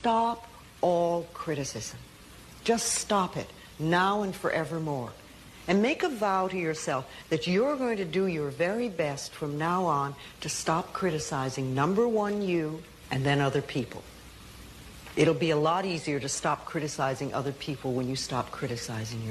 Stop all criticism. Just stop it now and forevermore. And make a vow to yourself that you're going to do your very best from now on to stop criticizing number one you and then other people. It'll be a lot easier to stop criticizing other people when you stop criticizing yourself.